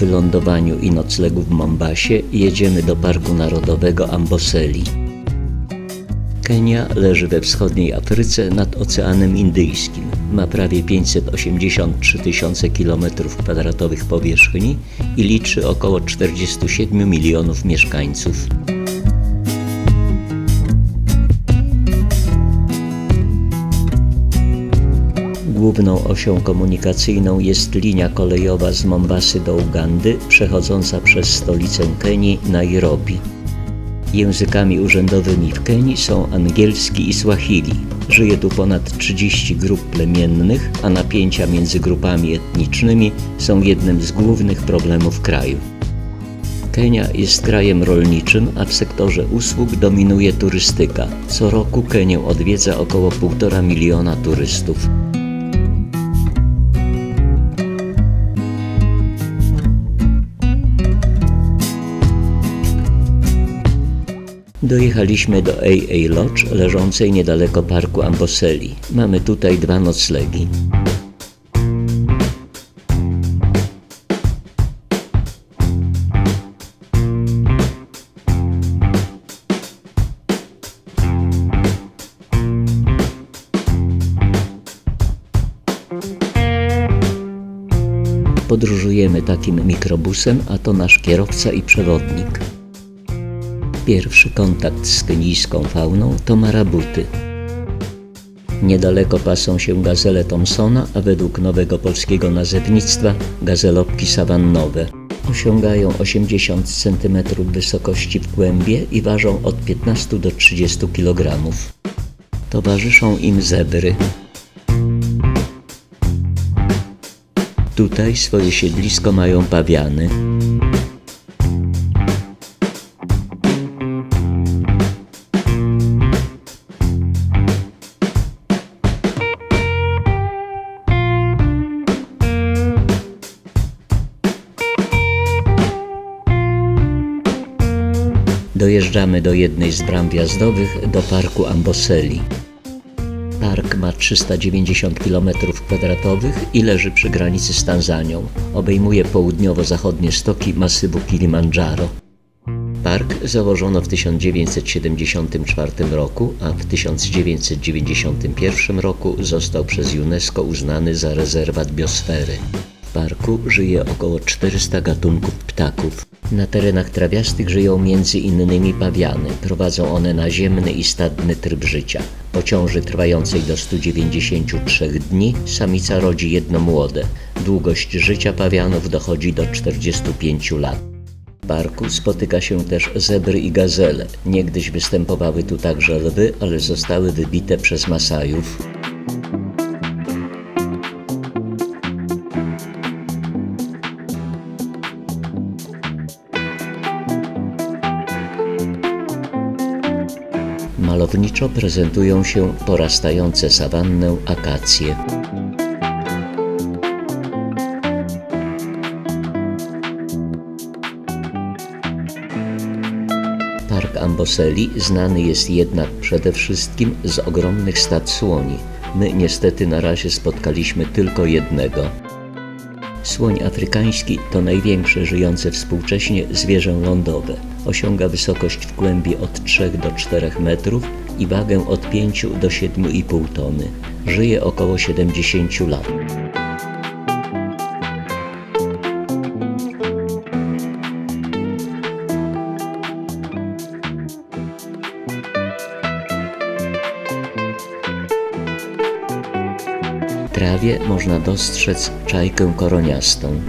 wylądowaniu i noclegu w Mombasie jedziemy do Parku Narodowego Amboseli. Kenia leży we wschodniej Afryce nad Oceanem Indyjskim. Ma prawie 583 tysiące km2 powierzchni i liczy około 47 milionów mieszkańców. Główną osią komunikacyjną jest linia kolejowa z Mombasy do Ugandy, przechodząca przez stolicę Kenii Nairobi. Językami urzędowymi w Kenii są angielski i Swahili. Żyje tu ponad 30 grup plemiennych, a napięcia między grupami etnicznymi są jednym z głównych problemów kraju. Kenia jest krajem rolniczym, a w sektorze usług dominuje turystyka. Co roku Kenię odwiedza około 1,5 miliona turystów. Dojechaliśmy do AA Lodge, leżącej niedaleko parku Amboseli. Mamy tutaj dwa noclegi. Podróżujemy takim mikrobusem, a to nasz kierowca i przewodnik. Pierwszy kontakt z kenijską fauną to marabuty. Niedaleko pasą się gazele Thomsona, a według nowego polskiego nazewnictwa gazelopki sawannowe. Osiągają 80 cm wysokości w głębie i ważą od 15 do 30 kg. Towarzyszą im zebry. Tutaj swoje siedlisko mają pawiany. Dojeżdżamy do jednej z bram wjazdowych do parku Amboseli. Park ma 390 km2 i leży przy granicy z Tanzanią. Obejmuje południowo-zachodnie stoki masywu Kilimandżaro. Park założono w 1974 roku, a w 1991 roku został przez UNESCO uznany za rezerwat biosfery. Parku żyje około 400 gatunków ptaków. Na terenach trawiastych żyją między innymi pawiany. Prowadzą one naziemny i stadny tryb życia. Po ciąży trwającej do 193 dni samica rodzi jedno młode. Długość życia pawianów dochodzi do 45 lat. W parku spotyka się też zebry i gazele. Niegdyś występowały tu także lwy, ale zostały wybite przez Masajów. Malowniczo prezentują się porastające sawannę akacje. Park Amboseli znany jest jednak przede wszystkim z ogromnych stad słoni. My niestety na razie spotkaliśmy tylko jednego. Słoń afrykański to największe żyjące współcześnie zwierzę lądowe. Osiąga wysokość w głębi od 3 do 4 metrów i wagę od 5 do 7,5 tony. Żyje około 70 lat. W trawie można dostrzec czajkę koroniastą.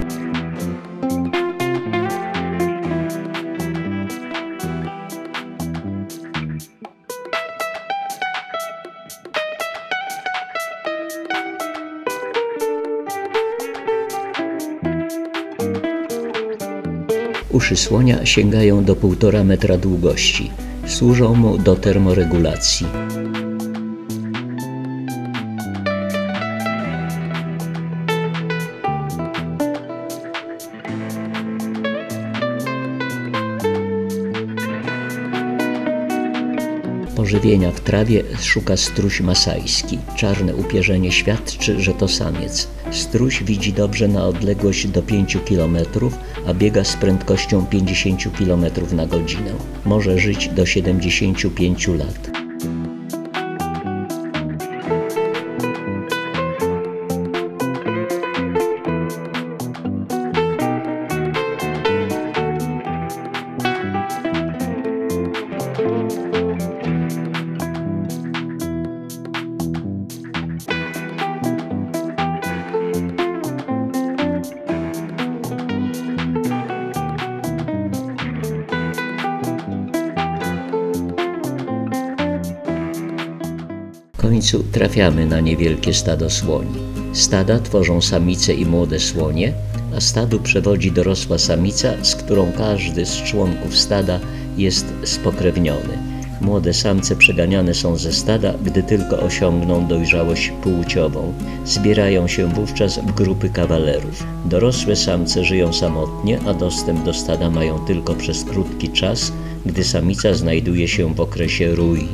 Uszy słonia sięgają do 1,5 metra długości. Służą mu do termoregulacji. Pożywienia w trawie szuka struś masajski. Czarne upierzenie świadczy, że to samiec. Struś widzi dobrze na odległość do 5 km, a biega z prędkością 50 km na godzinę. Może żyć do 75 lat. Trafiamy na niewielkie stado słoni. Stada tworzą samice i młode słonie, a stadu przewodzi dorosła samica, z którą każdy z członków stada jest spokrewniony. Młode samce przeganiane są ze stada, gdy tylko osiągną dojrzałość płciową. Zbierają się wówczas w grupy kawalerów. Dorosłe samce żyją samotnie, a dostęp do stada mają tylko przez krótki czas, gdy samica znajduje się w okresie rój.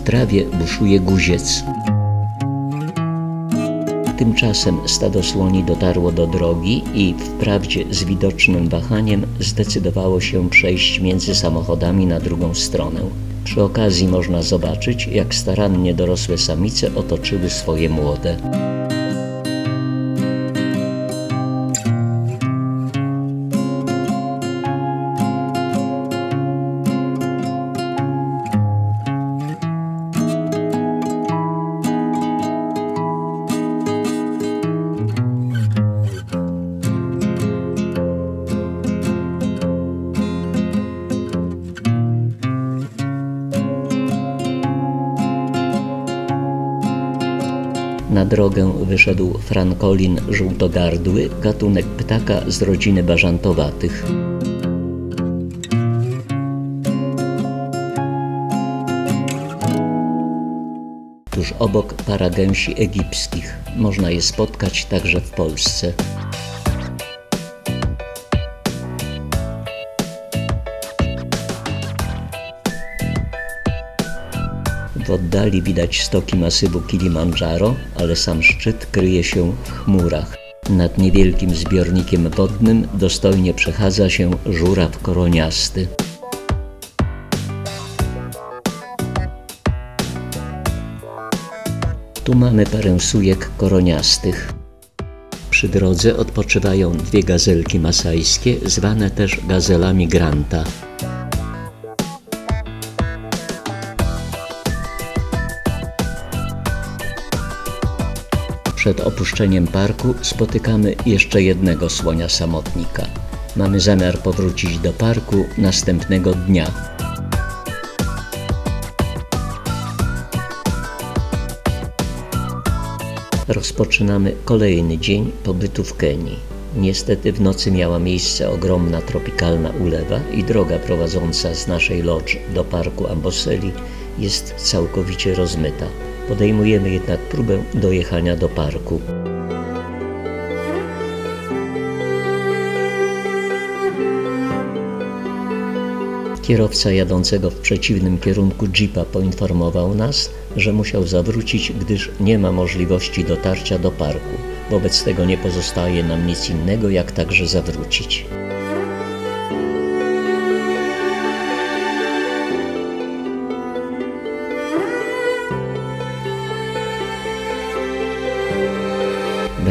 W trawie buszuje guziec. Tymczasem stado słoni dotarło do drogi i wprawdzie z widocznym wahaniem zdecydowało się przejść między samochodami na drugą stronę. Przy okazji można zobaczyć, jak starannie dorosłe samice otoczyły swoje młode. Drogę wyszedł frankolin żółtogardły, gatunek ptaka z rodziny bażantowatych. Tuż obok para gęsi egipskich. Można je spotkać także w Polsce. W oddali widać stoki masywu Kilimandżaro, ale sam szczyt kryje się w chmurach. Nad niewielkim zbiornikiem wodnym dostojnie przechadza się żuraw koroniasty. Tu mamy parę sujek koroniastych. Przy drodze odpoczywają dwie gazelki masajskie, zwane też gazelami Granta. Przed opuszczeniem parku spotykamy jeszcze jednego słonia samotnika. Mamy zamiar powrócić do parku następnego dnia. Rozpoczynamy kolejny dzień pobytu w Kenii. Niestety w nocy miała miejsce ogromna tropikalna ulewa i droga prowadząca z naszej lodge do parku Amboseli jest całkowicie rozmyta. Podejmujemy jednak próbę dojechania do parku. Kierowca jadącego w przeciwnym kierunku jeepa poinformował nas, że musiał zawrócić, gdyż nie ma możliwości dotarcia do parku. Wobec tego nie pozostaje nam nic innego, jak także zawrócić.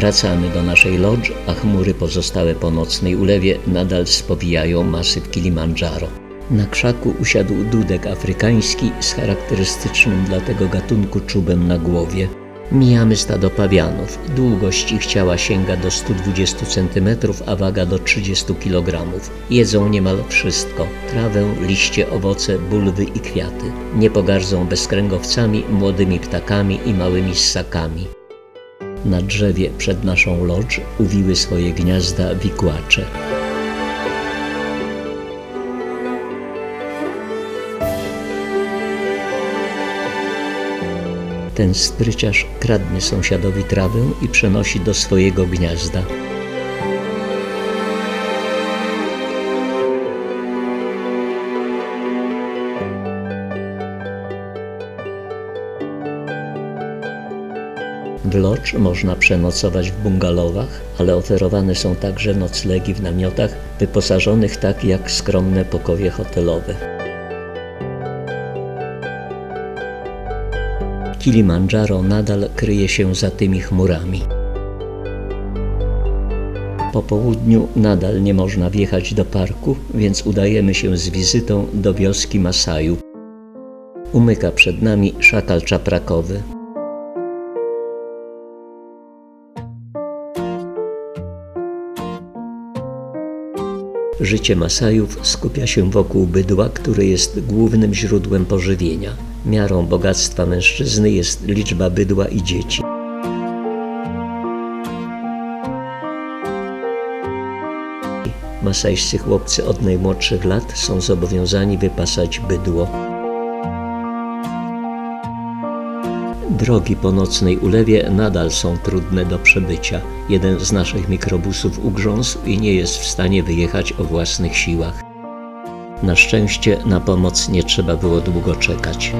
Wracamy do naszej lodge, a chmury pozostałe po nocnej ulewie nadal spowijają masyw Kilimandżaro. Na krzaku usiadł dudek afrykański z charakterystycznym dla tego gatunku czubem na głowie. Mijamy stado pawianów. Długość ich ciała sięga do 120 cm, a waga do 30 kg. Jedzą niemal wszystko: trawę, liście, owoce, bulwy i kwiaty. Nie pogardzą bezkręgowcami, młodymi ptakami i małymi ssakami. Na drzewie przed naszą lodż uwiły swoje gniazda wikłacze. Ten spryciarz kradnie sąsiadowi trawę i przenosi do swojego gniazda. W Lodz można przenocować w bungalowach, ale oferowane są także noclegi w namiotach wyposażonych tak jak skromne pokoje hotelowe. Kilimandżaro nadal kryje się za tymi chmurami. Po południu nadal nie można wjechać do parku, więc udajemy się z wizytą do wioski Masaju. Umyka przed nami szakal czaprakowy. Życie Masajów skupia się wokół bydła, które jest głównym źródłem pożywienia. Miarą bogactwa mężczyzny jest liczba bydła i dzieci. Masajscy chłopcy od najmłodszych lat są zobowiązani wypasać bydło. Drogi po nocnej ulewie nadal są trudne do przebycia. Jeden z naszych mikrobusów ugrzązł i nie jest w stanie wyjechać o własnych siłach. Na szczęście na pomoc nie trzeba było długo czekać.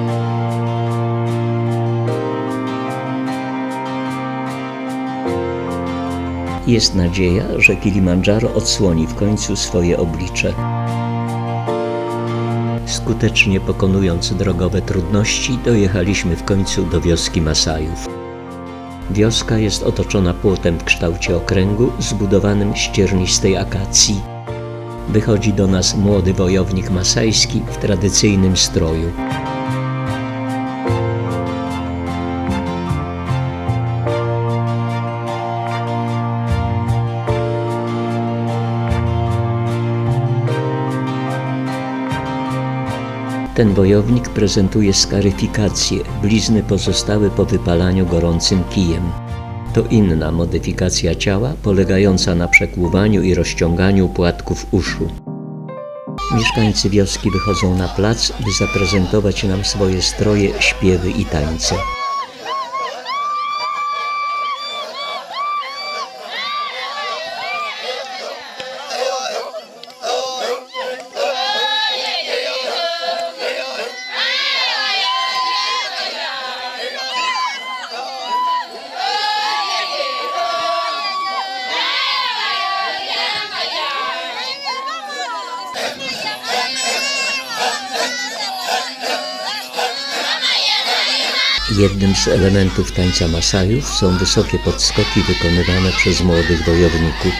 Jest nadzieja, że Kilimandżaro odsłoni w końcu swoje oblicze. Skutecznie pokonując drogowe trudności, dojechaliśmy w końcu do wioski Masajów. Wioska jest otoczona płotem w kształcie okręgu zbudowanym z ciernistej akacji. Wychodzi do nas młody wojownik masajski w tradycyjnym stroju. Ten wojownik prezentuje skaryfikację, blizny pozostałe po wypalaniu gorącym kijem. To inna modyfikacja ciała polegająca na przekłuwaniu i rozciąganiu płatków uszu. Mieszkańcy wioski wychodzą na plac, by zaprezentować nam swoje stroje, śpiewy i tańce. Jednym z elementów tańca Masajów są wysokie podskoki wykonywane przez młodych wojowników.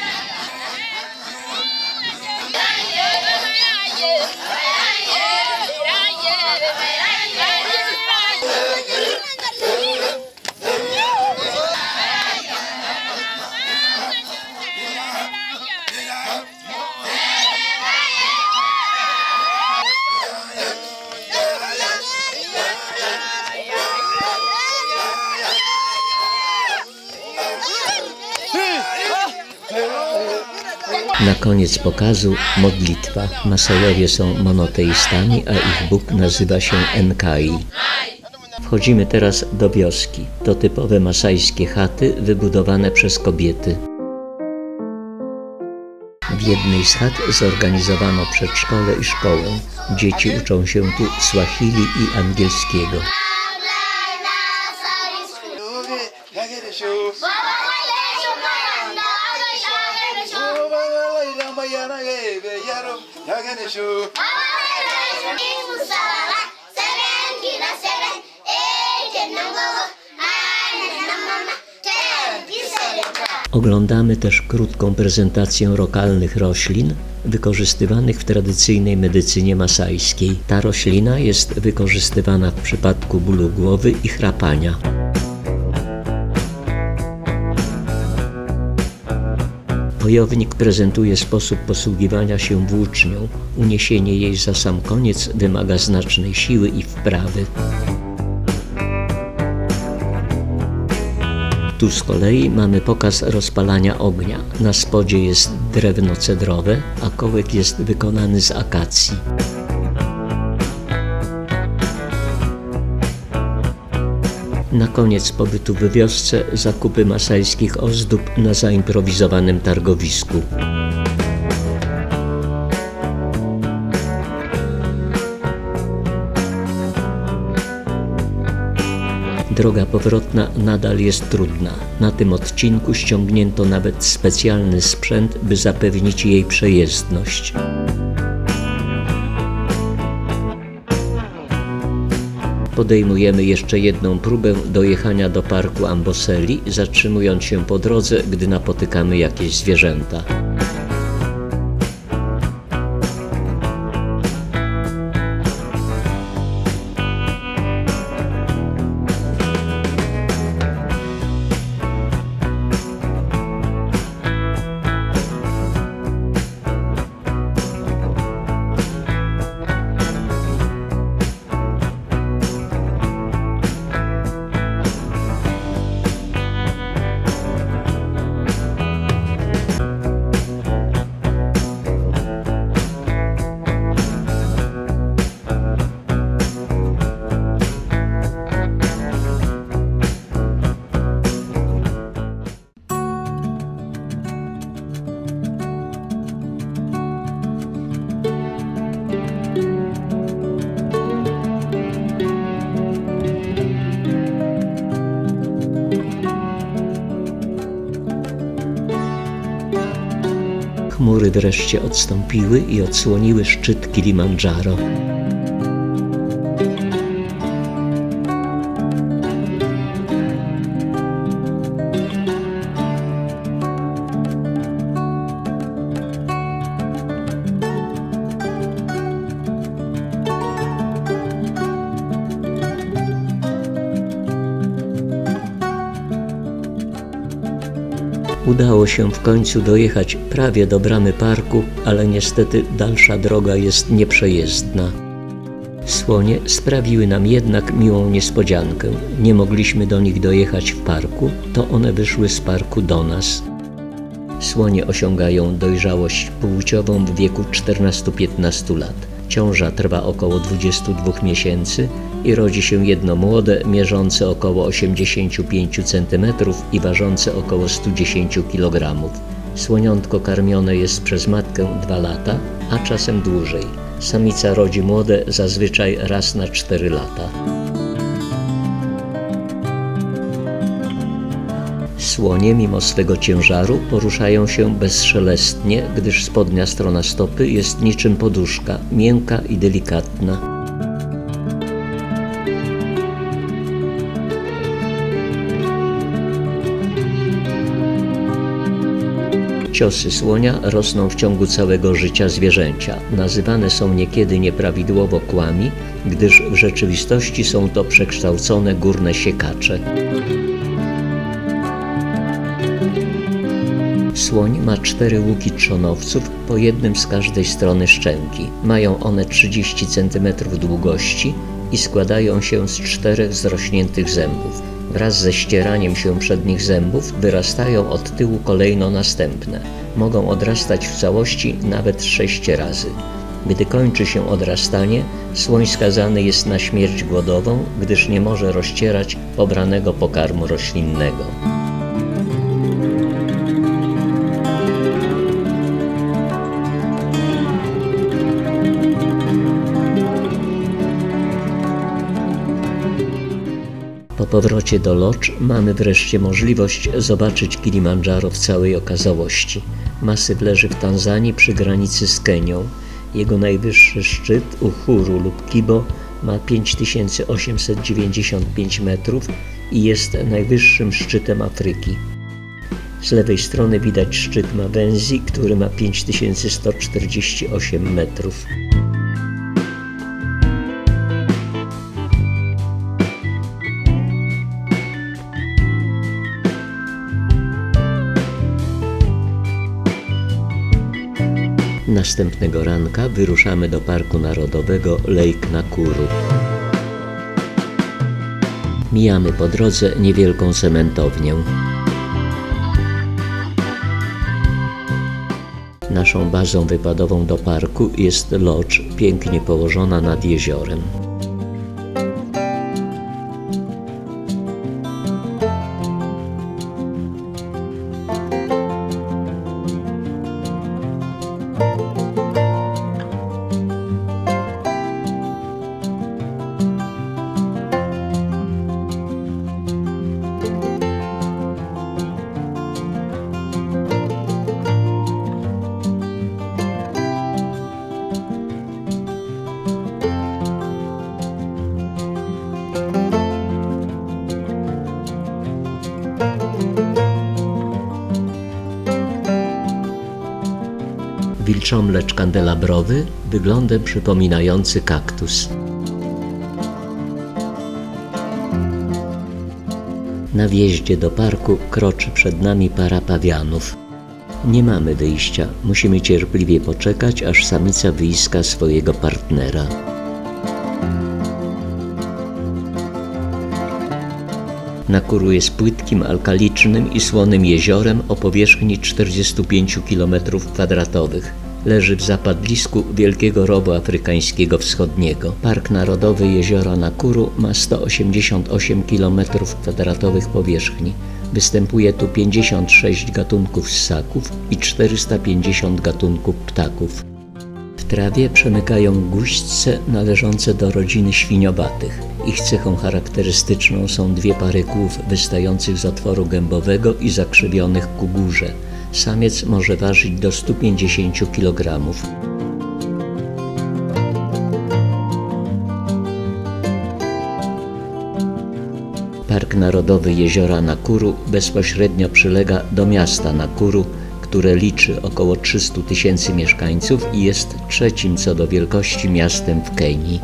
Na koniec pokazu modlitwa. Masajowie są monoteistami, a ich Bóg nazywa się Enkai. Wchodzimy teraz do wioski. To typowe masajskie chaty wybudowane przez kobiety. W jednej z chat zorganizowano przedszkole i szkołę. Dzieci uczą się tu swahili i angielskiego. Oglądamy też krótką prezentację lokalnych roślin wykorzystywanych w tradycyjnej medycynie masajskiej. Ta roślina jest wykorzystywana w przypadku bólu głowy i chrapania. Wojownik prezentuje sposób posługiwania się włócznią. Uniesienie jej za sam koniec wymaga znacznej siły i wprawy. Tu z kolei mamy pokaz rozpalania ognia. Na spodzie jest drewno cedrowe, a kołek jest wykonany z akacji. Na koniec pobytu w wiosce zakupy masajskich ozdób na zaimprowizowanym targowisku. Droga powrotna nadal jest trudna. Na tym odcinku ściągnięto nawet specjalny sprzęt, by zapewnić jej przejezdność. Podejmujemy jeszcze jedną próbę dojechania do parku Amboseli, zatrzymując się po drodze, gdy napotykamy jakieś zwierzęta. Odstąpiły i odsłoniły szczyt Kilimandżaro. Udało się w końcu dojechać prawie do bramy parku, ale niestety dalsza droga jest nieprzejezdna. Słonie sprawiły nam jednak miłą niespodziankę. Nie mogliśmy do nich dojechać w parku, to one wyszły z parku do nas. Słonie osiągają dojrzałość płciową w wieku 14-15 lat. Ciąża trwa około 22 miesięcy i rodzi się jedno młode, mierzące około 85 cm i ważące około 110 kg. Słoniątko karmione jest przez matkę dwa lata, a czasem dłużej. Samica rodzi młode zazwyczaj raz na 4 lata. Słonie, mimo swego ciężaru, poruszają się bezszelestnie, gdyż spodnia strona stopy jest niczym poduszka, miękka i delikatna. Ciosy słonia rosną w ciągu całego życia zwierzęcia. Nazywane są niekiedy nieprawidłowo kłami, gdyż w rzeczywistości są to przekształcone górne siekacze. Słoń ma cztery łuki trzonowców, po jednym z każdej strony szczęki. Mają one 30 cm długości i składają się z czterech zrośniętych zębów. Wraz ze ścieraniem się przednich zębów wyrastają od tyłu kolejno następne. Mogą odrastać w całości nawet sześć razy. Gdy kończy się odrastanie, słoń skazany jest na śmierć głodową, gdyż nie może rozcierać pobranego pokarmu roślinnego. Powrocie do Lodz mamy wreszcie możliwość zobaczyć Kilimandżaro w całej okazałości. Masyw leży w Tanzanii przy granicy z Kenią. Jego najwyższy szczyt, Uhuru lub Kibo, ma 5895 metrów i jest najwyższym szczytem Afryki. Z lewej strony widać szczyt Mawenzi, który ma 5148 metrów. Następnego ranka wyruszamy do Parku Narodowego Lake Nakuru. Mijamy po drodze niewielką cementownię. Naszą bazą wypadową do parku jest lodge pięknie położona nad jeziorem. Czomlecz kandelabrowy, wyglądem przypominający kaktus. Na wjeździe do parku kroczy przed nami para pawianów. Nie mamy wyjścia, musimy cierpliwie poczekać, aż samica wyiska swojego partnera. Nakuru jest płytkim, alkalicznym i słonym jeziorem o powierzchni 45 km2. Leży w zapadlisku Wielkiego Rowu Afrykańskiego Wschodniego. Park Narodowy Jeziora Nakuru ma 188 km2 powierzchni. Występuje tu 56 gatunków ssaków i 450 gatunków ptaków. W trawie przemykają guźdźce należące do rodziny świniowatych. Ich cechą charakterystyczną są dwie pary głów wystających z otworu gębowego i zakrzywionych ku górze. Samiec może ważyć do 150 kg. Park Narodowy Jeziora Nakuru bezpośrednio przylega do miasta Nakuru, które liczy około 300 tysięcy mieszkańców i jest trzecim co do wielkości miastem w Kenii.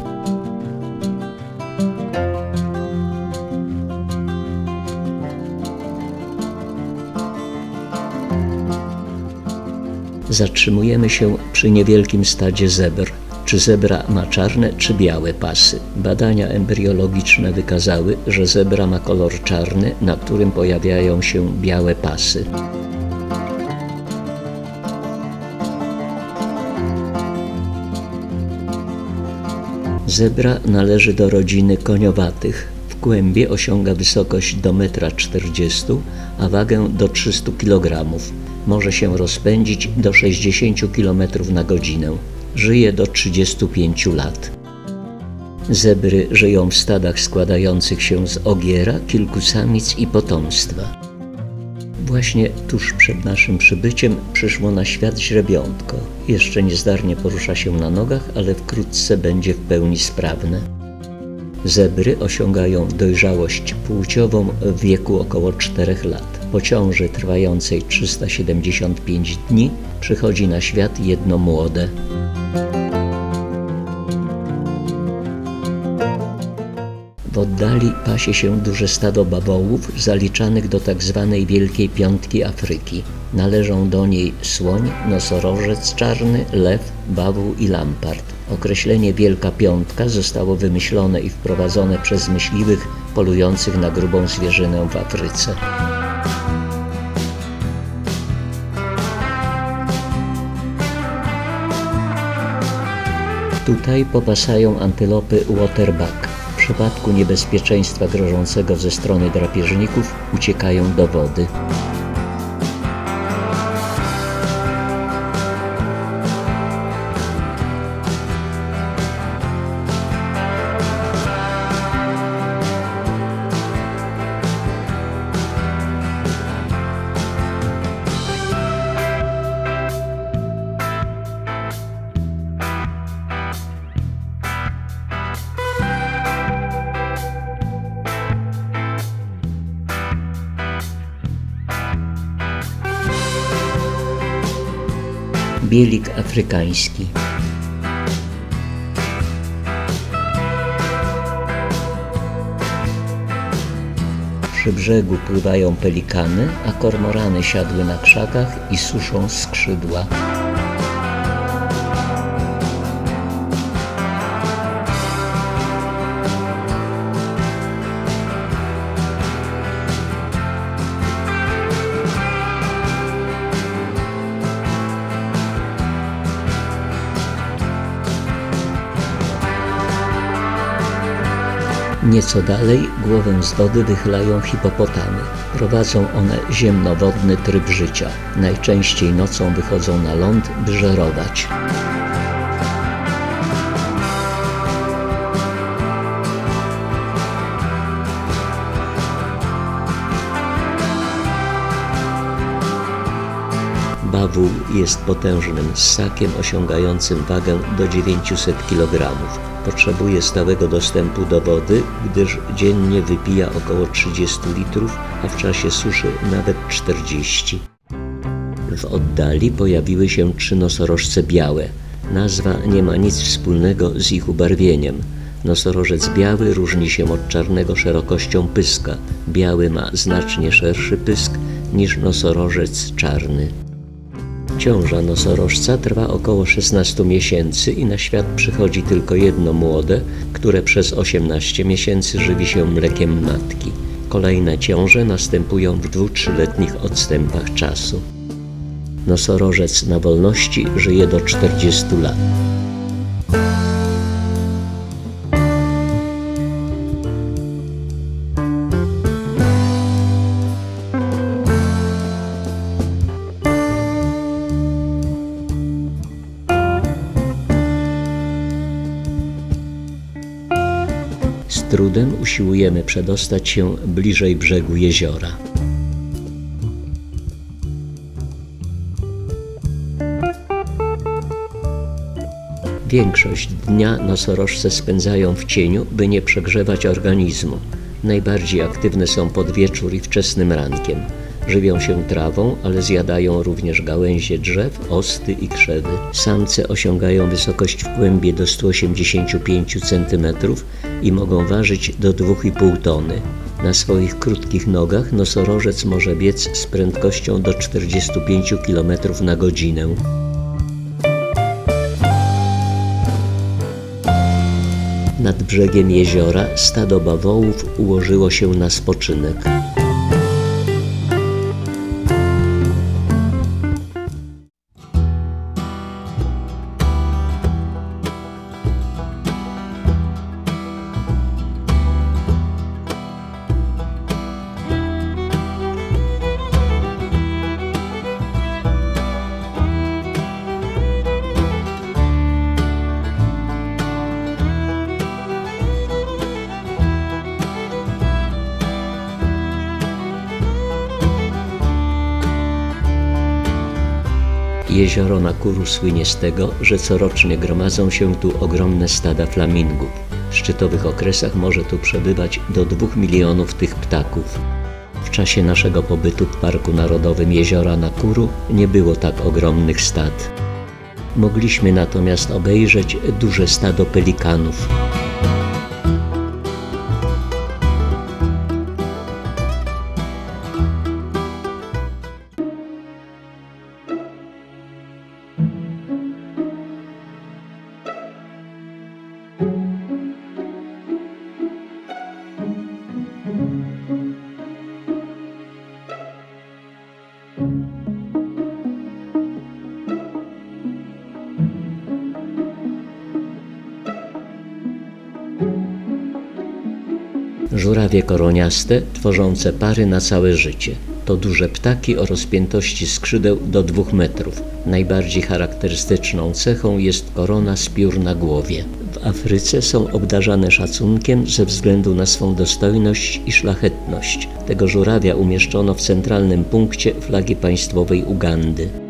Zatrzymujemy się przy niewielkim stadzie zebr. Czy zebra ma czarne czy białe pasy? Badania embriologiczne wykazały, że zebra ma kolor czarny, na którym pojawiają się białe pasy. Zebra należy do rodziny koniowatych. W kłębie osiąga wysokość do 1,40 m, a wagę do 300 kg. Może się rozpędzić do 60 km na godzinę. Żyje do 35 lat. Zebry żyją w stadach składających się z ogiera, kilku samic i potomstwa. Właśnie tuż przed naszym przybyciem przyszło na świat źrebiątko. Jeszcze niezdarnie porusza się na nogach, ale wkrótce będzie w pełni sprawne. Zebry osiągają dojrzałość płciową w wieku około 4 lat. Po ciąży trwającej 375 dni przychodzi na świat jedno młode. W oddali pasie się duże stado bawołów zaliczanych do tzw. Wielkiej Piątki Afryki. Należą do niej słoń, nosorożec czarny, lew, bawół i lampart. Określenie Wielka Piątka zostało wymyślone i wprowadzone przez myśliwych polujących na grubą zwierzynę w Afryce. Tutaj popasają antylopy waterbuck. W przypadku niebezpieczeństwa grożącego ze strony drapieżników uciekają do wody. Bielik afrykański. Przy brzegu pływają pelikany, a kormorany siadły na krzakach i suszą skrzydła. Nieco dalej głowę z wody wychylają hipopotamy. Prowadzą one ziemnowodny tryb życia. Najczęściej nocą wychodzą na ląd, by żerować. Bawół jest potężnym ssakiem osiągającym wagę do 900 kg. Potrzebuje stałego dostępu do wody, gdyż dziennie wypija około 30 litrów, a w czasie suszy nawet 40. W oddali pojawiły się trzy nosorożce białe. Nazwa nie ma nic wspólnego z ich ubarwieniem. Nosorożec biały różni się od czarnego szerokością pyska. Biały ma znacznie szerszy pysk niż nosorożec czarny. Ciąża nosorożca trwa około 16 miesięcy i na świat przychodzi tylko jedno młode, które przez 18 miesięcy żywi się mlekiem matki. Kolejne ciąże następują w dwu-trzyletnich odstępach czasu. Nosorożec na wolności żyje do 40 lat. Trudem usiłujemy przedostać się bliżej brzegu jeziora. Większość dnia nosorożce spędzają w cieniu, by nie przegrzewać organizmu. Najbardziej aktywne są pod wieczór i wczesnym rankiem. Żywią się trawą, ale zjadają również gałęzie drzew, osty i krzewy. Samce osiągają wysokość w kłębie do 185 cm i mogą ważyć do 2,5 tony. Na swoich krótkich nogach nosorożec może biec z prędkością do 45 km na godzinę. Nad brzegiem jeziora stado bawołów ułożyło się na spoczynek. Jezioro Nakuru słynie z tego, że corocznie gromadzą się tu ogromne stada flamingów. W szczytowych okresach może tu przebywać do dwóch milionów tych ptaków. W czasie naszego pobytu w Parku Narodowym Jeziora Nakuru nie było tak ogromnych stad. Mogliśmy natomiast obejrzeć duże stado pelikanów. Koroniaste, tworzące pary na całe życie. To duże ptaki o rozpiętości skrzydeł do dwóch metrów. Najbardziej charakterystyczną cechą jest korona z piór na głowie. W Afryce są obdarzane szacunkiem ze względu na swą dostojność i szlachetność. Tego żurawia umieszczono w centralnym punkcie flagi państwowej Ugandy.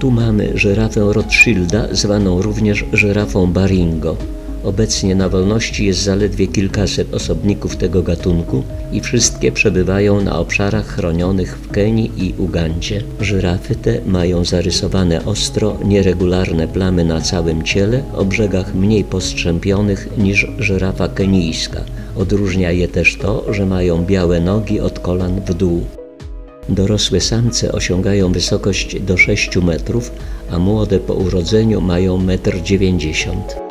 Tu mamy żyrafę Rothschilda, zwaną również żyrafą Baringo. Obecnie na wolności jest zaledwie kilkaset osobników tego gatunku i wszystkie przebywają na obszarach chronionych w Kenii i Ugandzie. Żyrafy te mają zarysowane ostro, nieregularne plamy na całym ciele, o brzegach mniej postrzępionych niż żyrafa kenijska. Odróżnia je też to, że mają białe nogi od kolan w dół. Dorosłe samce osiągają wysokość do 6 metrów, a młode po urodzeniu mają 1,90 m.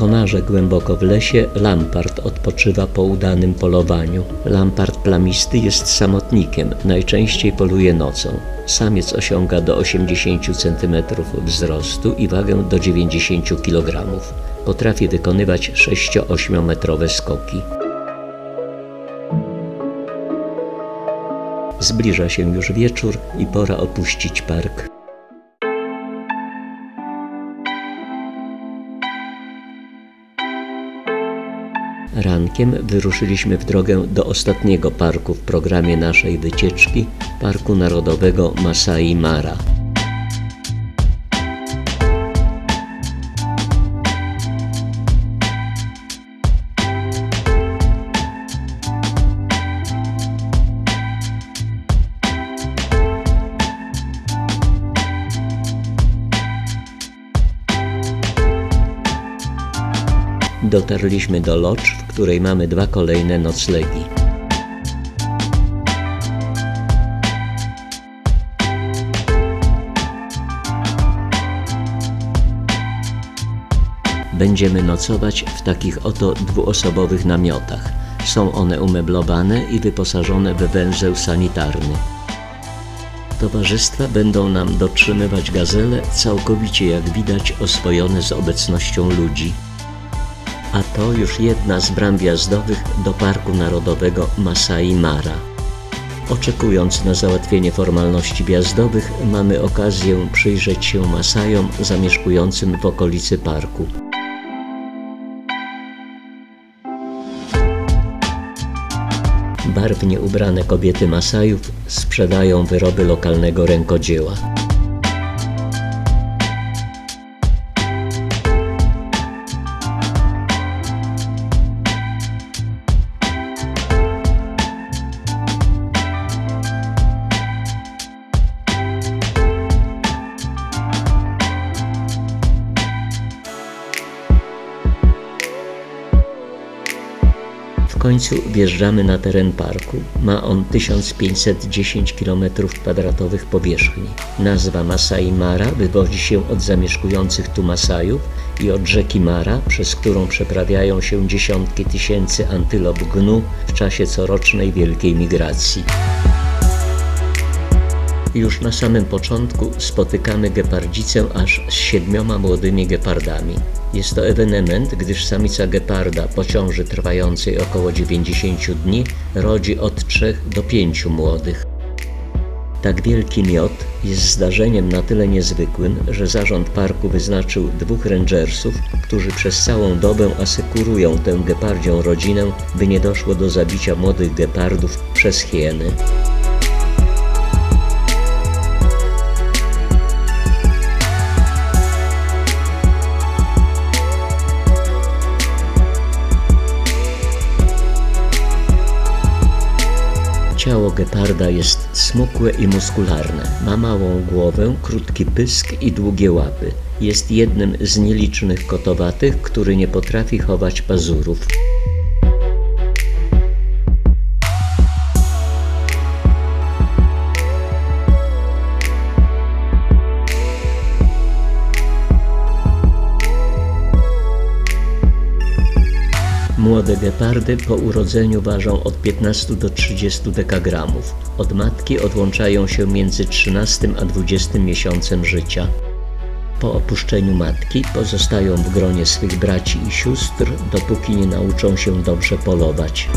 konarze głęboko w lesie lampart odpoczywa po udanym polowaniu. Lampart plamisty jest samotnikiem, najczęściej poluje nocą. Samiec osiąga do 80 cm wzrostu i wagę do 90 kg. Potrafi wykonywać 6-8 metrowe skoki. Zbliża się już wieczór i pora opuścić park. Rankiem wyruszyliśmy w drogę do ostatniego parku w programie naszej wycieczki Parku Narodowego Masai Mara. Dotarliśmy do lodż, w której mamy dwa kolejne noclegi. Będziemy nocować w takich oto dwuosobowych namiotach. Są one umeblowane i wyposażone w węzeł sanitarny. Towarzystwa będą nam dotrzymywać gazele, całkowicie jak widać oswojone z obecnością ludzi a to już jedna z bram wjazdowych do Parku Narodowego Masai Mara. Oczekując na załatwienie formalności wjazdowych, mamy okazję przyjrzeć się Masajom zamieszkującym w okolicy parku. Barwnie ubrane kobiety Masajów sprzedają wyroby lokalnego rękodzieła. Końcu wjeżdżamy na teren parku. Ma on 1510 km2 powierzchni. Nazwa Masai Mara wywodzi się od zamieszkujących tu Masajów i od rzeki Mara, przez którą przeprawiają się dziesiątki tysięcy antylop gnu w czasie corocznej wielkiej migracji. Już na samym początku spotykamy gepardzicę aż z siedmioma młodymi gepardami. Jest to ewenement, gdyż samica geparda po ciąży trwającej około 90 dni rodzi od 3 do 5 młodych. Tak wielki miot jest zdarzeniem na tyle niezwykłym, że zarząd parku wyznaczył dwóch rangersów, którzy przez całą dobę asekurują tę gepardzią rodzinę, by nie doszło do zabicia młodych gepardów przez hieny. Ciało geparda jest smukłe i muskularne. Ma małą głowę, krótki pysk i długie łapy. Jest jednym z nielicznych kotowatych, który nie potrafi chować pazurów. Młode gepardy po urodzeniu ważą od 15 do 30 dekagramów. Od matki odłączają się między 13 a 20 miesiącem życia. Po opuszczeniu matki pozostają w gronie swych braci i sióstr, dopóki nie nauczą się dobrze polować.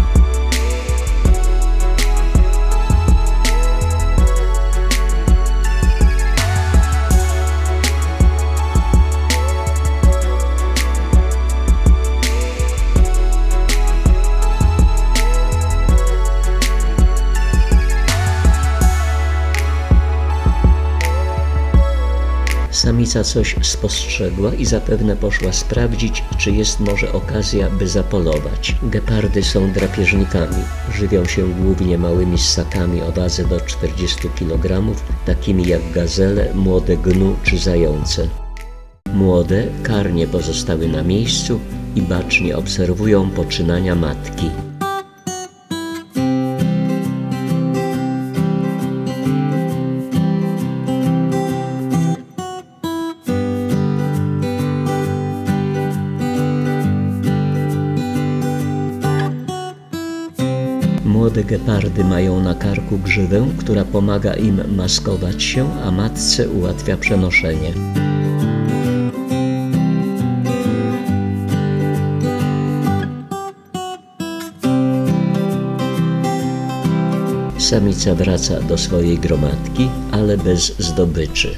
Samica coś spostrzegła i zapewne poszła sprawdzić, czy jest może okazja, by zapolować. Gepardy są drapieżnikami. Żywią się głównie małymi ssakami o wadze do 40 kg, takimi jak gazele, młode gnu czy zające. Młode karnie pozostały na miejscu i bacznie obserwują poczynania matki. Młode gepardy mają na karku grzywę, która pomaga im maskować się, a matce ułatwia przenoszenie. Samica wraca do swojej gromadki, ale bez zdobyczy.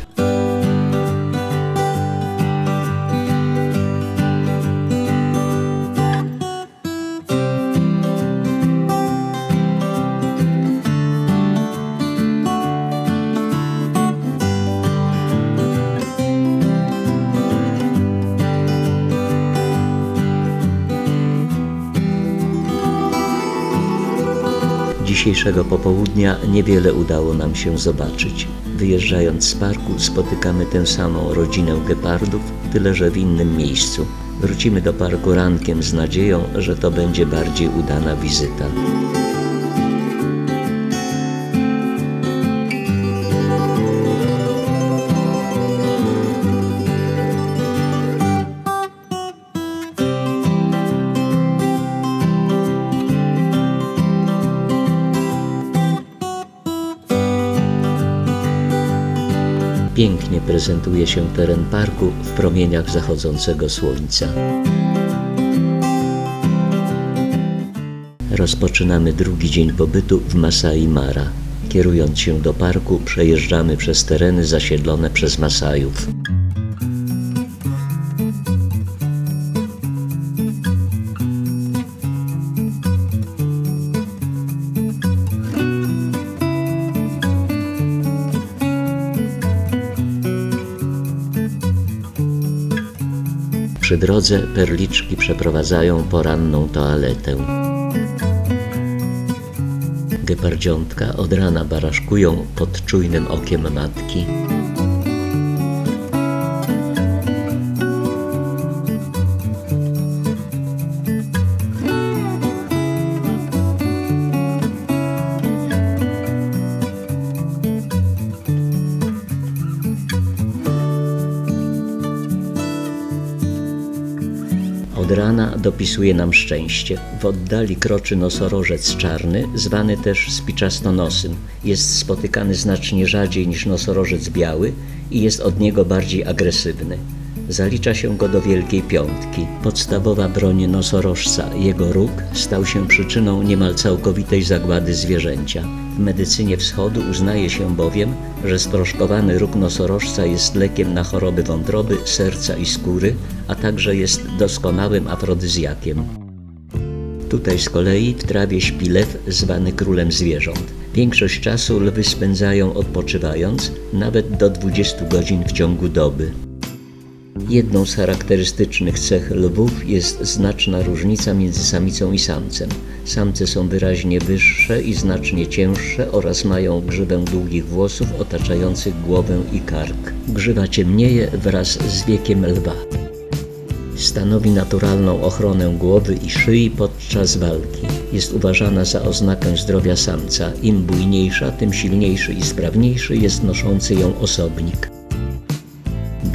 Dzisiejszego popołudnia niewiele udało nam się zobaczyć. Wyjeżdżając z parku spotykamy tę samą rodzinę gepardów, tyle że w innym miejscu. Wrócimy do parku rankiem z nadzieją, że to będzie bardziej udana wizyta. Prezentuje się teren parku w promieniach zachodzącego słońca. Rozpoczynamy drugi dzień pobytu w Masai Mara. Kierując się do parku, przejeżdżamy przez tereny zasiedlone przez Masajów. Przy drodze perliczki przeprowadzają poranną toaletę. Gepardziątka od rana baraszkują pod czujnym okiem matki. Dopisuje nam szczęście. W oddali kroczy nosorożec czarny, zwany też spiczastonosym. Jest spotykany znacznie rzadziej niż nosorożec biały i jest od niego bardziej agresywny. Zalicza się go do Wielkiej Piątki. Podstawowa broń nosorożca, jego róg, stał się przyczyną niemal całkowitej zagłady zwierzęcia. W medycynie wschodu uznaje się bowiem, że sproszkowany róg nosorożca jest lekiem na choroby wątroby, serca i skóry, a także jest doskonałym afrodyzjakiem. Tutaj z kolei w trawie śpi lew zwany królem zwierząt. Większość czasu lwy spędzają odpoczywając, nawet do 20 godzin w ciągu doby. Jedną z charakterystycznych cech lwów jest znaczna różnica między samicą i samcem. Samce są wyraźnie wyższe i znacznie cięższe oraz mają grzywę długich włosów otaczających głowę i kark. Grzywa ciemnieje wraz z wiekiem lwa. Stanowi naturalną ochronę głowy i szyi podczas walki. Jest uważana za oznakę zdrowia samca. Im bujniejsza, tym silniejszy i sprawniejszy jest noszący ją osobnik.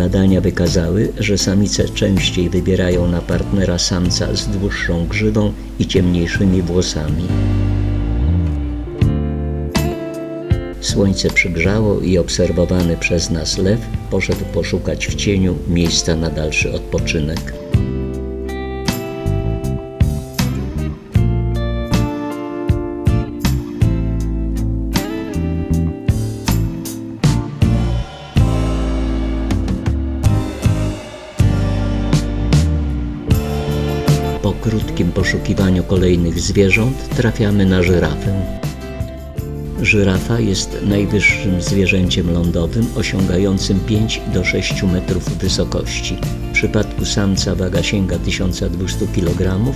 Badania wykazały, że samice częściej wybierają na partnera samca z dłuższą grzywą i ciemniejszymi włosami. Słońce przygrzało i obserwowany przez nas lew poszedł poszukać w cieniu miejsca na dalszy odpoczynek. Poszukiwaniu kolejnych zwierząt trafiamy na żyrafę. Żyrafa jest najwyższym zwierzęciem lądowym, osiągającym 5 do 6 metrów wysokości. W przypadku samca waga sięga 1200 kg,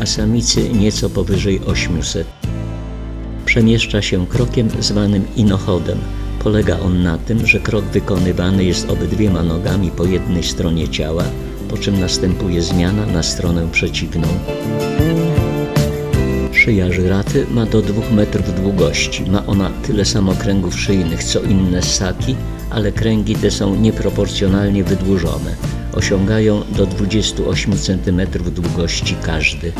a samicy nieco powyżej 800. Przemieszcza się krokiem zwanym inochodem. Polega on na tym, że krok wykonywany jest obydwiema nogami po jednej stronie ciała, po czym następuje zmiana na stronę przeciwną. Szyja żyrafy ma do 2 metrów długości. Ma ona tyle samo kręgów szyjnych co inne ssaki, ale kręgi te są nieproporcjonalnie wydłużone. Osiągają do 28 cm długości każdy.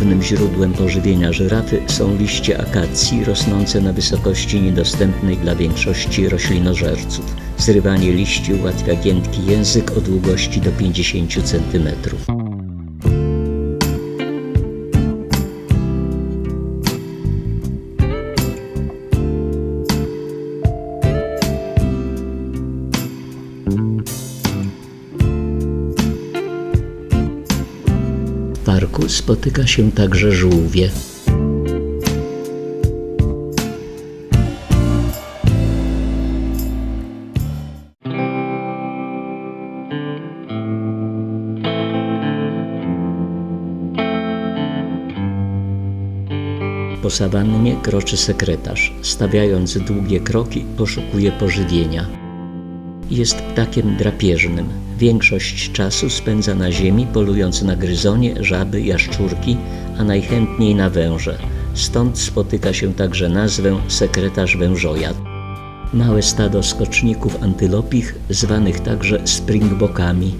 Głównym źródłem pożywienia żyrafy są liście akacji rosnące na wysokości niedostępnej dla większości roślinożerców. Zrywanie liści ułatwia giętki język o długości do 50 cm. Spotyka się także żółwie. Po sawannie kroczy sekretarz. Stawiając długie kroki, poszukuje pożywienia. Jest ptakiem drapieżnym. Większość czasu spędza na ziemi, polując na gryzonie, żaby, jaszczurki, a najchętniej na węże. Stąd spotyka się także nazwę sekretarz wężojad. Małe stado skoczników antylopich, zwanych także springbokami.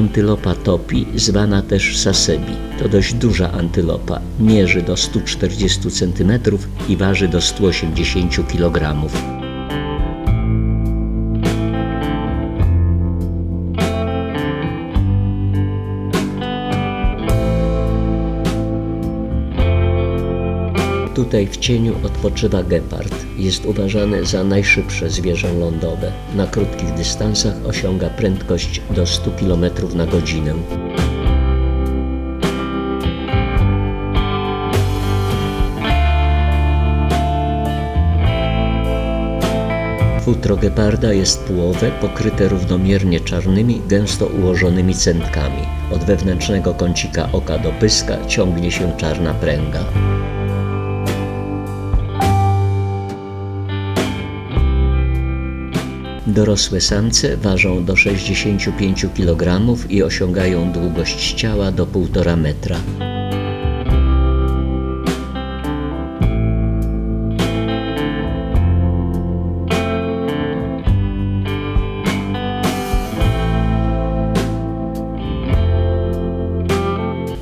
Antylopa topi, zwana też sasebi. To dość duża antylopa. Mierzy do 140 cm i waży do 180 kg. Tutaj w cieniu odpoczywa gepard. Jest uważany za najszybsze zwierzę lądowe. Na krótkich dystansach osiąga prędkość do 100 km na godzinę. Futro geparda jest pułowe, pokryte równomiernie czarnymi, gęsto ułożonymi centkami. Od wewnętrznego kącika oka do pyska ciągnie się czarna pręga. Dorosłe samce ważą do 65 kg i osiągają długość ciała do 1,5 metra.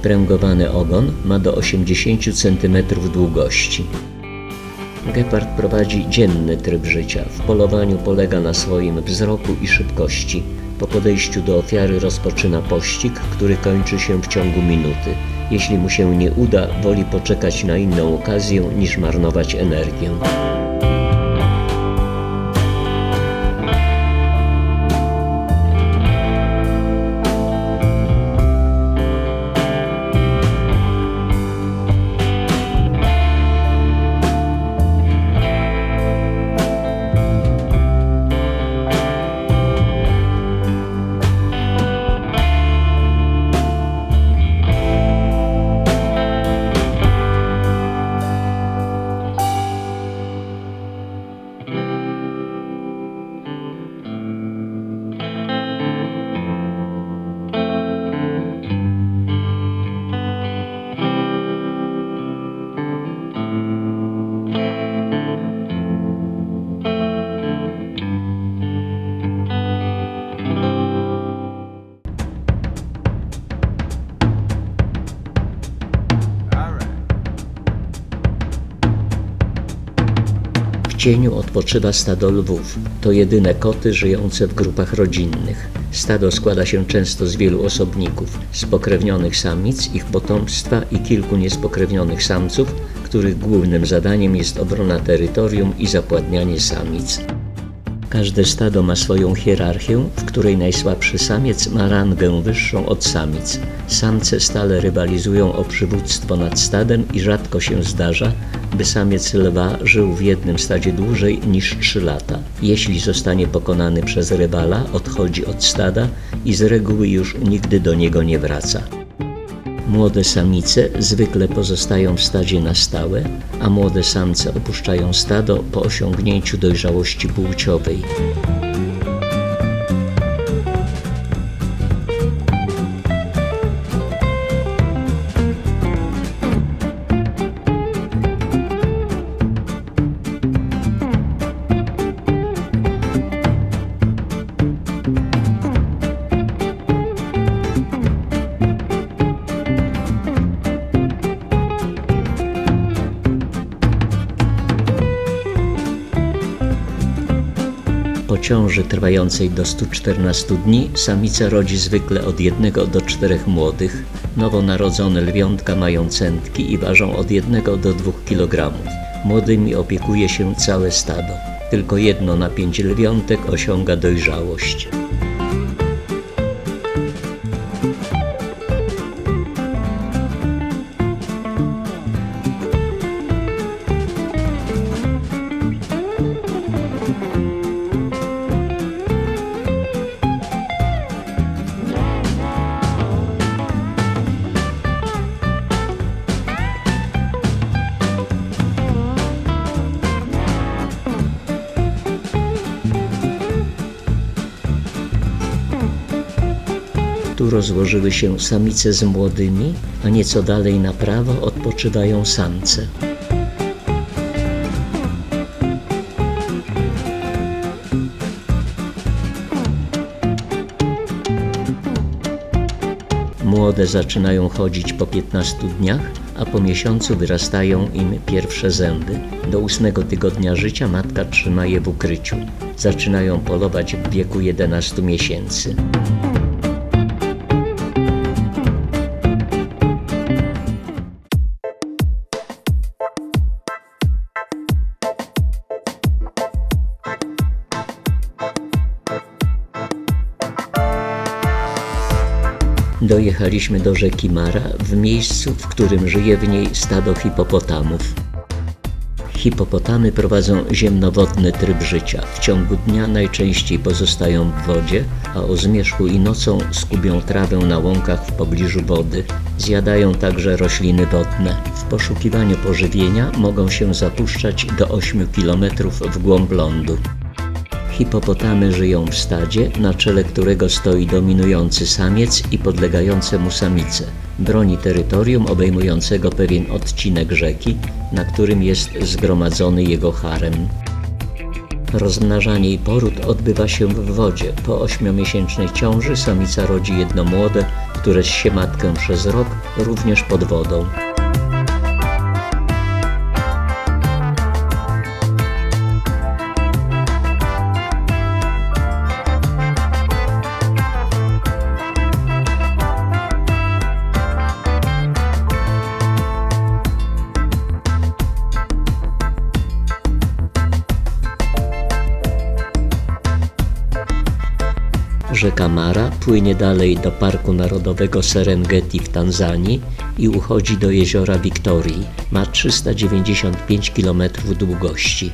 Pręgowany ogon ma do 80 cm długości. Gepard prowadzi dzienny tryb życia. W polowaniu polega na swoim wzroku i szybkości. Po podejściu do ofiary rozpoczyna pościg, który kończy się w ciągu minuty. Jeśli mu się nie uda, woli poczekać na inną okazję niż marnować energię. Cieniu odpoczywa stado lwów. To jedyne koty żyjące w grupach rodzinnych. Stado składa się często z wielu osobników, spokrewnionych samic, ich potomstwa i kilku niespokrewnionych samców, których głównym zadaniem jest obrona terytorium i zapładnianie samic. Każde stado ma swoją hierarchię, w której najsłabszy samiec ma rangę wyższą od samic. Samce stale rywalizują o przywództwo nad stadem i rzadko się zdarza, by samiec lwa żył w jednym stadzie dłużej niż 3 lata. Jeśli zostanie pokonany przez rywala, odchodzi od stada i z reguły już nigdy do niego nie wraca. Młode samice zwykle pozostają w stadzie na stałe, a młode samce opuszczają stado po osiągnięciu dojrzałości płciowej. Ciąży trwającej do 114 dni samica rodzi zwykle od 1 do 4 młodych. Nowonarodzone lwiątka mają centki i ważą od 1 do 2 kg. Młodymi opiekuje się całe stado. Tylko jedno na pięć lwiątek osiąga dojrzałość. Rozłożyły się samice z młodymi, a nieco dalej na prawo odpoczywają samce. Młode zaczynają chodzić po 15 dniach, a po miesiącu wyrastają im pierwsze zęby. Do ósmego tygodnia życia matka trzyma je w ukryciu. Zaczynają polować w wieku 11 miesięcy. Dojechaliśmy do rzeki Mara, w miejscu, w którym żyje w niej stado hipopotamów. Hipopotamy prowadzą ziemnowodny tryb życia. W ciągu dnia najczęściej pozostają w wodzie, a o zmierzchu i nocą skubią trawę na łąkach w pobliżu wody. Zjadają także rośliny wodne. W poszukiwaniu pożywienia mogą się zapuszczać do 8 km w głąb lądu. Hipopotamy żyją w stadzie, na czele którego stoi dominujący samiec i podlegające mu samice. Broni terytorium obejmującego pewien odcinek rzeki, na którym jest zgromadzony jego harem. Rozmnażanie i poród odbywa się w wodzie. Po ośmiomiesięcznej ciąży samica rodzi jedno młode, które się matkę przez rok, również pod wodą. Mara płynie dalej do Parku Narodowego Serengeti w Tanzanii i uchodzi do jeziora Wiktorii. Ma 395 km długości.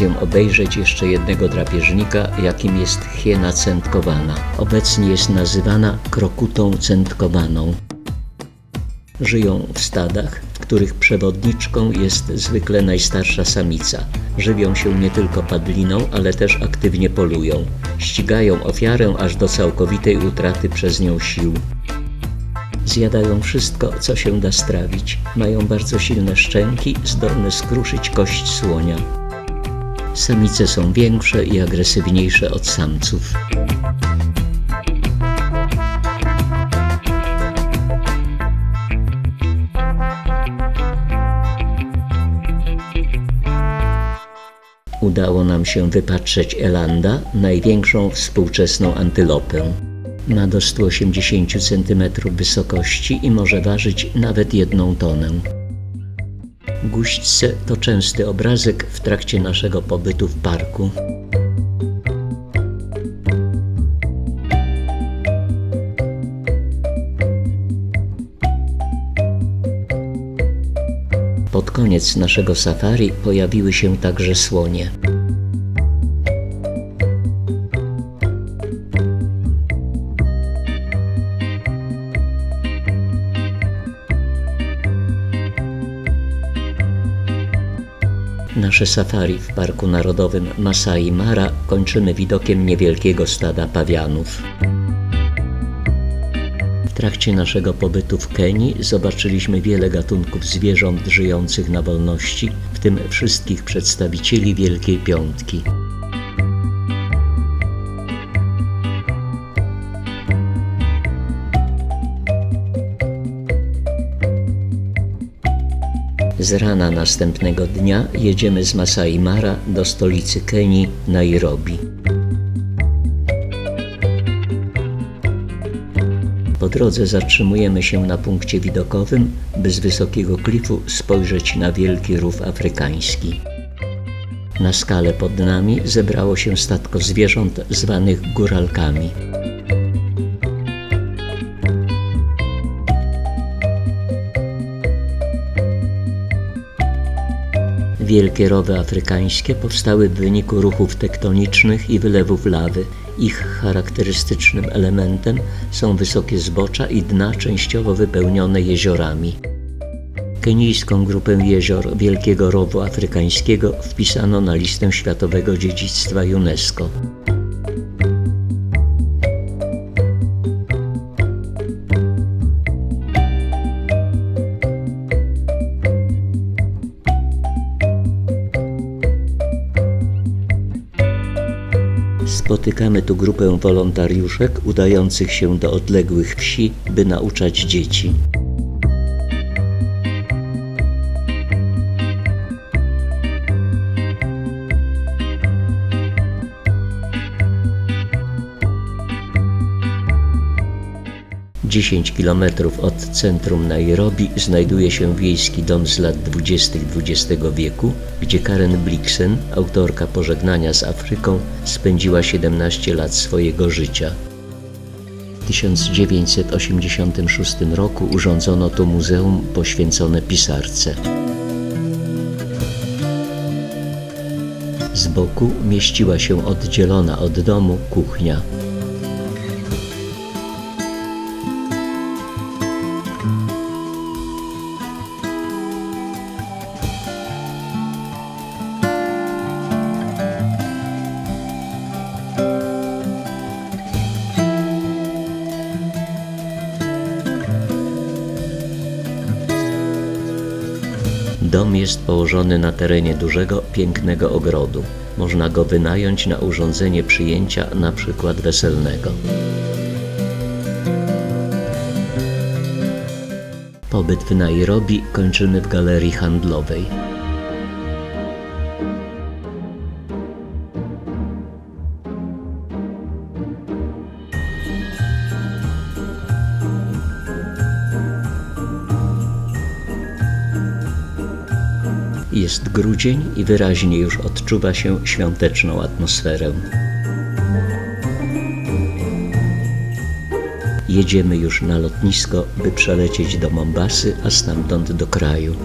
Okazję obejrzeć jeszcze jednego drapieżnika, jakim jest hiena centkowana. Obecnie jest nazywana krokutą centkowaną. Żyją w stadach, w których przewodniczką jest zwykle najstarsza samica. Żywią się nie tylko padliną, ale też aktywnie polują. Ścigają ofiarę aż do całkowitej utraty przez nią sił. Zjadają wszystko, co się da strawić. Mają bardzo silne szczęki, zdolne skruszyć kość słonia. Samice są większe i agresywniejsze od samców. Udało nam się wypatrzeć elanda, największą współczesną antylopę. Ma do 180 cm wysokości i może ważyć nawet jedną tonę. Guźce to częsty obrazek w trakcie naszego pobytu w parku. Pod koniec naszego safari pojawiły się także słonie. Nasze safari w Parku Narodowym Masai Mara kończymy widokiem niewielkiego stada pawianów. W trakcie naszego pobytu w Kenii zobaczyliśmy wiele gatunków zwierząt żyjących na wolności, w tym wszystkich przedstawicieli Wielkiej Piątki. Z rana następnego dnia jedziemy z Masai Mara do stolicy Kenii, Nairobi. Po drodze zatrzymujemy się na punkcie widokowym, by z wysokiego klifu spojrzeć na wielki rów afrykański. Na skale pod nami zebrało się statko zwierząt zwanych góralkami. Wielkie rowy afrykańskie powstały w wyniku ruchów tektonicznych i wylewów lawy. Ich charakterystycznym elementem są wysokie zbocza i dna częściowo wypełnione jeziorami. Kenijską grupę jezior Wielkiego Rowu Afrykańskiego wpisano na listę Światowego Dziedzictwa UNESCO. Spotykamy tu grupę wolontariuszek udających się do odległych wsi, by nauczać dzieci. Dziesięć kilometrów od centrum Nairobi znajduje się wiejski dom z lat dwudziestych XX wieku, gdzie Karen Blixen, autorka Pożegnania z Afryką, spędziła 17 lat swojego życia. W 1986 roku urządzono tu muzeum poświęcone pisarce. Z boku mieściła się oddzielona od domu kuchnia. Dom jest położony na terenie dużego, pięknego ogrodu. Można go wynająć na urządzenie przyjęcia, na przykład weselnego. Pobyt w Nairobi kończymy w galerii handlowej. Grudzień i wyraźnie już odczuwa się świąteczną atmosferę. Jedziemy już na lotnisko, by przelecieć do Mombasy, a stamtąd do kraju.